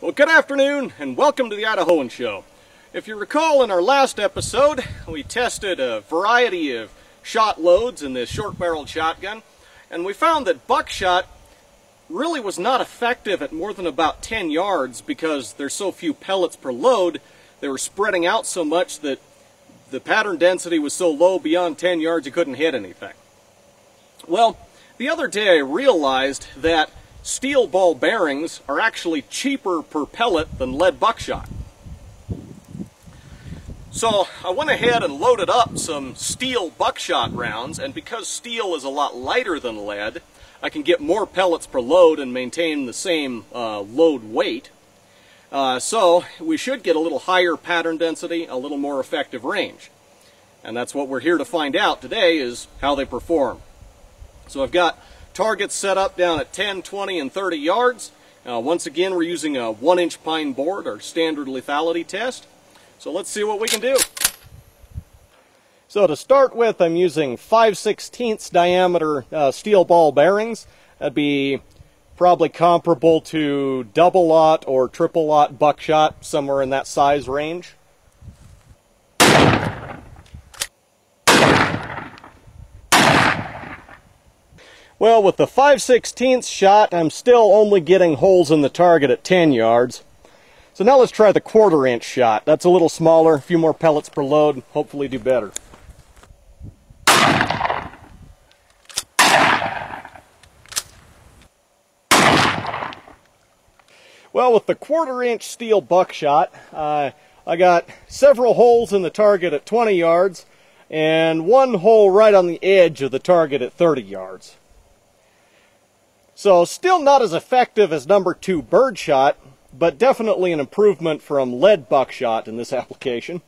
Well, good afternoon and welcome to the Idahoan Show. If you recall in our last episode, we tested a variety of shot loads in this short-barreled shotgun, and we found that buckshot really was not effective at more than about 10 yards because there's so few pellets per load. They were spreading out so much that the pattern density was so low beyond 10 yards you couldn't hit anything. Well, the other day I realized that steel ball bearings are actually cheaper per pellet than lead buckshot. So I went ahead and loaded up some steel buckshot rounds, and because steel is a lot lighter than lead, I can get more pellets per load and maintain the same uh, load weight. Uh, so we should get a little higher pattern density, a little more effective range. And that's what we're here to find out today is how they perform. So I've got Targets set up down at 10, 20, and 30 yards. Uh, once again, we're using a 1-inch pine board, our standard lethality test. So let's see what we can do. So to start with, I'm using 5 16 diameter uh, steel ball bearings. That'd be probably comparable to double aught or triple aught buckshot, somewhere in that size range. Well, with the 5 16 shot, I'm still only getting holes in the target at 10 yards. So now let's try the quarter inch shot. That's a little smaller, a few more pellets per load, hopefully do better. Well, with the quarter inch steel buckshot, uh, I got several holes in the target at 20 yards and one hole right on the edge of the target at 30 yards. So still not as effective as number two birdshot, but definitely an improvement from lead buckshot in this application.